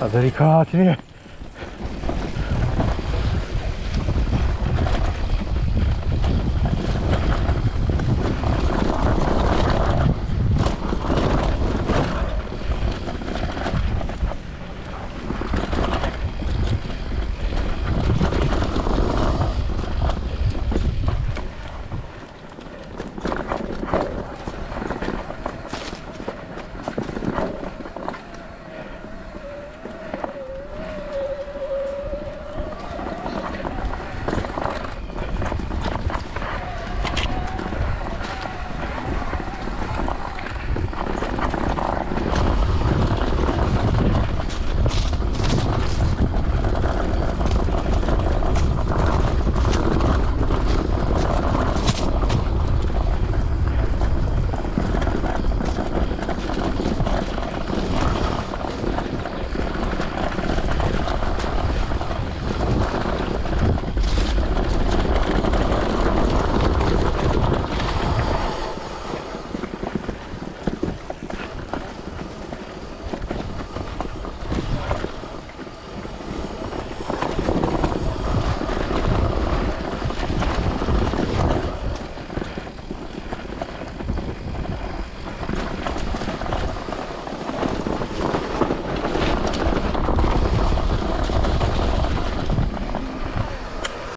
A delikátně.